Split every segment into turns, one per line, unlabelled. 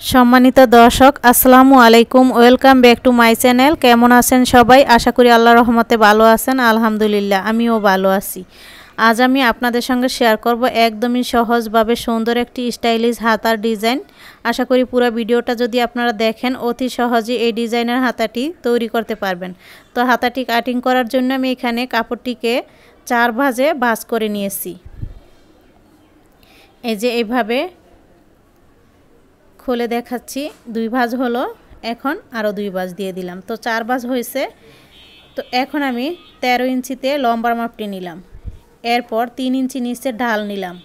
সম্মানিত দর্শক, আসসালামু আলাইকুম। Welcome back to my channel কেমন আছেন সবাই? আশা করি আল্লাহ রহমতে ভালো আছেন। আলহামদুলিল্লাহ, আমিও ভালো আছি। আজ আমি আপনাদের সঙ্গে শেয়ার করব একদমই সহজভাবে সুন্দর একটি স্টাইলিশ হাতার ডিজাইন আশা করি পুরো ভিডিওটা যদি আপনারা দেখেন, অতি সহজে এই ডিজাইনের হাতাটি তৈরি করতে পারবেন। তো হাতাটি কাটিং করার জন্য আমি এখানে কাপড়টিকে চার ভাজে ভাজ করে নিয়েছি। এই যে এইভাবে খুলে দেখাচ্ছি। দুই ভাজ হলো, এখন আরও দুই ভাজ দিয়ে দিলাম। তো চার ভাজ হয়েছে। তো এখন আমি তেরো ইঞ্চিতে লম্বার মাপটি নিলাম। এরপর তিন ইঞ্চি নিচে ঢাল নিলাম।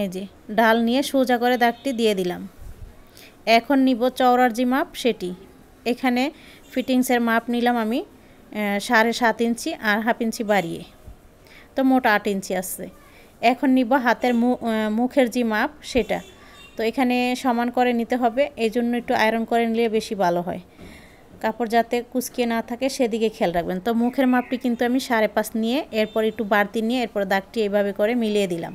এই যে, ঢাল নিয়ে সোজা করে দাগটি দিয়ে দিলাম। এখন নিব চওড়ার যে মাপ সেটি। এখানে ফিটিংসের মাপ নিলাম আমি সাড়ে সাত ইঞ্চি আর হাফ ইঞ্চি বাড়িয়ে। তো মোট আট ইঞ্চি আসছে। এখন নিব হাতের মুখের যে মাপ সেটা। তো এখানে সমান করে নিতে হবে এই জন্য একটু আয়রন করে নিলে বেশি ভালো হয়। কাপড় যাতে কুচকিয়ে না থাকে, সেদিকে খেয়াল রাখবেন। তো মুখের মাপটি কিন্তু আমি সাড়ে পাঁচ নিয়ে, এরপর একটু বাড়তি নিয়ে, এরপর দাগটি এইভাবে করে মিলিয়ে দিলাম।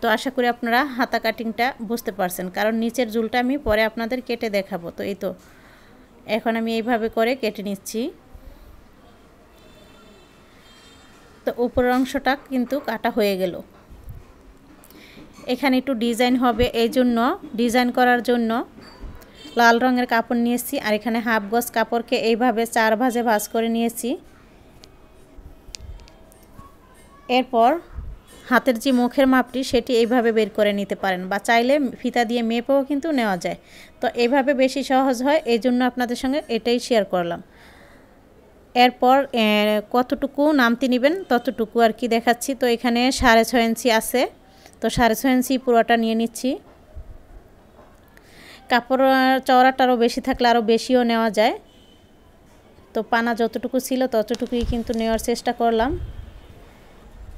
তো আশা করি আপনারা হাতা কাটিংটা বুঝতে পারছেন, কারণ নিচের ঝুলটা আমি পরে আপনাদের কেটে দেখাবো। তো এই তো, এখন আমি এইভাবে করে কেটে নিচ্ছি। তো উপরের অংশটা কিন্তু কাটা হয়ে গেল। এখানে একটু ডিজাইন হবে, এই জন্য ডিজাইন করার জন্য লাল রঙের কাপড় নিয়েছি আর এখানে হাফ গজ কাপড়কে এইভাবে চার ভাজে ভাজ করে নিয়েছি। এরপর হাতের যে মুখের মাপটি সেটি এইভাবে বের করে নিতে পারেন বা চাইলে ফিতা দিয়ে মেপেও কিন্তু নেওয়া যায়। তো এইভাবে বেশি সহজ হয়, এই জন্য আপনাদের সঙ্গে এটাই শেয়ার করলাম। এরপর কতটুকু নামতে নেবেন ততটুকু আর কি দেখাচ্ছি। তো এখানে সাড়ে ছয় ইঞ্চি আছে। তো সাড়ে ছয় ইঞ্চি পুরোটা নিয়ে নিচ্ছি। কাপড় চওড়াটা আরও বেশি থাকলে আরও বেশিও নেওয়া যায়। তো পানা যতটুকু ছিল ততটুকুই কিন্তু নেওয়ার চেষ্টা করলাম।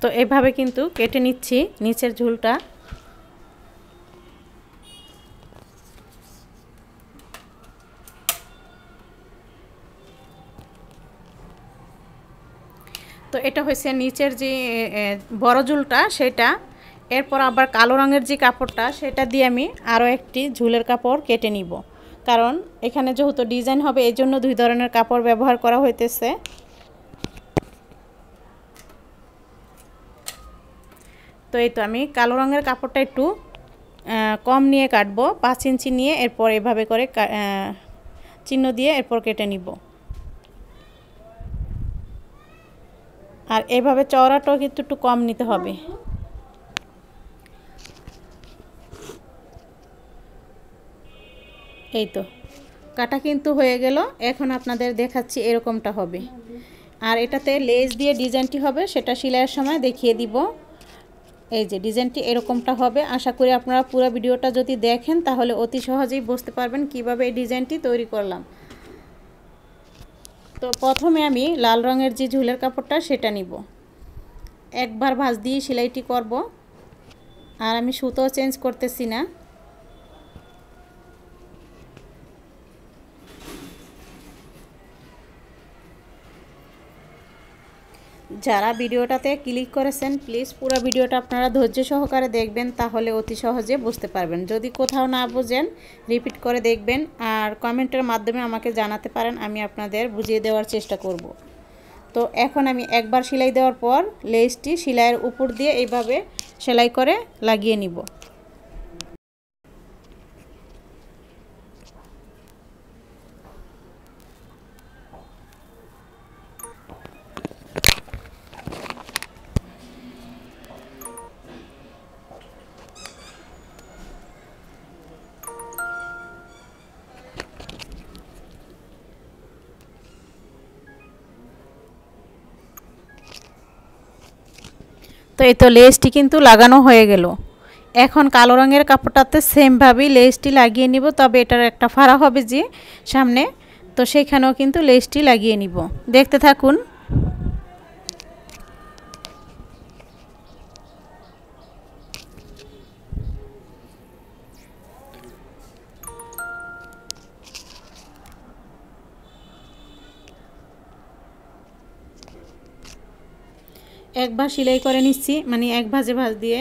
তো এভাবে কিন্তু কেটে নিচ্ছি নিচের ঝুলটা। তো এটা হয়েছে নিচের যে বড় ঝুলটা সেটা এরপর আবার কালো রঙের যে কাপড়টা, সেটা দিয়ে আমি আরও একটি ঝুলের কাপড় কেটে নিব। কারণ এখানে যেহেতু ডিজাইন হবে এই জন্য দুই ধরনের কাপড় ব্যবহার করা হইতেছে। তো এই তো আমি কালো রঙের কাপড়টা একটু কম নিয়ে কাটবো, পাঁচ ইঞ্চি নিয়ে, এরপর এভাবে করে চিহ্ন দিয়ে এরপর কেটে নিব। আর এভাবে চওড়াটাও কিন্তু একটু কম নিতে হবে। এই তো। কাটা কিন্তু হয়ে গেল। এখন আপনাদের দেখাচ্ছি এরকমটা হবে। আর এটাতে লেজ দিয়ে ডিজাইনটি হবে, সেটা সেলাইয়ের সময় দেখিয়ে দিব। এই যে, ডিজাইনটি এরকমটা হবে। আশা করি আপনারা পুরো ভিডিওটা যদি দেখেন, তাহলে অতি সহজেই বুঝতে পারবেন কীভাবে এই ডিজাইনটি তৈরি করলাম। তো প্রথমে আমি লাল রঙের যে ঝুলের কাপড়টা, সেটা নিব। একবার ভাঁজ দিয়ে সেলাইটি করব। আর আমি সুতো চেঞ্জ করতেছি না। যারা ভিডিওটাতে ক্লিক করেছেন প্লিজ পুরো ভিডিওটা আপনারা ধৈর্য সহকারে দেখবেন, তাহলে অতি সহজে বুঝতে পারবেন। যদি কোথাও না বুঝেন রিপিট করে দেখবেন, আর কমেন্টের মাধ্যমে আমাকে জানাতে পারেন, আমি আপনাদের বুঝিয়ে দেওয়ার চেষ্টা করব। তো এখন আমি একবার সেলাই দেওয়ার পর লেসটি সেলাইয়ের উপর দিয়ে এইভাবে সেলাই করে লাগিয়ে নিব। তো এই তো লেসটি কিন্তু লাগানো হয়ে গেল। এখন কালো রঙের কাপড়টাতে সেমভাবেই লেসটি লাগিয়ে নিব, তবে এটার একটা ফাড়া হবে যে সামনে। তো সেইখানেও কিন্তু লেসটি লাগিয়ে নিব। দেখতে থাকুন। একবার সেলাই করে নিচ্ছি মানে এক ভাজে ভাজ দিয়ে।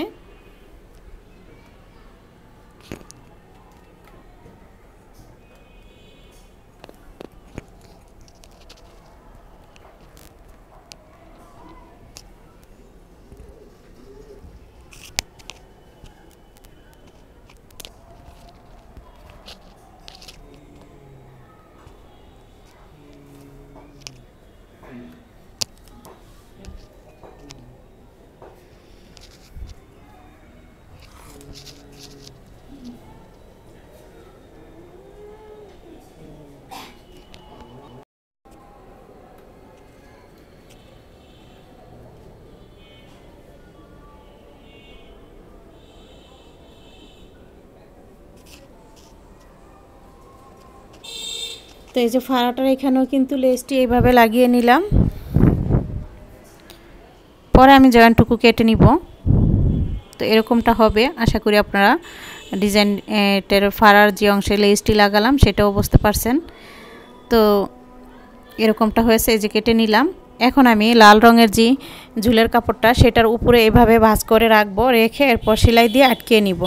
তো এই যে ফাড়াটার এখানেও কিন্তু লেসটি এইভাবে লাগিয়ে নিলাম। পরে আমি জয়েন্টটুকু কেটে নিব। তো এরকমটা হবে, আশা করি আপনারা ডিজাইন টের ফাড়ার যে অংশে লেসটি লাগালাম সেটাও বুঝতে পারছেন। তো এরকমটা হয়েছে, এই যে কেটে নিলাম। এখন আমি লাল রঙের যে ঝুলের কাপড়টা সেটার উপরে এভাবে ভাজ করে রাখব, রেখে এরপর সেলাই দিয়ে আটকে নিব।